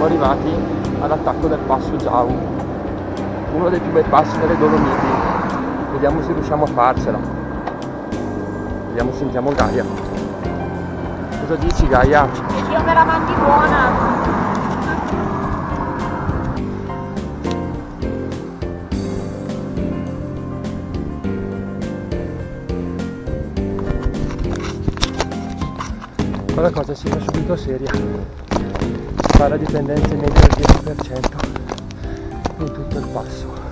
siamo arrivati all'attacco del passo Giau, uno dei più bei passi delle Dolomiti. Vediamo se riusciamo a farcela. Vediamo, sentiamo Gaia. Cosa dici Gaia? Che Dio me la mandi buona! la cosa si è subito seria fa la dipendenza in media del 10% di tutto il passo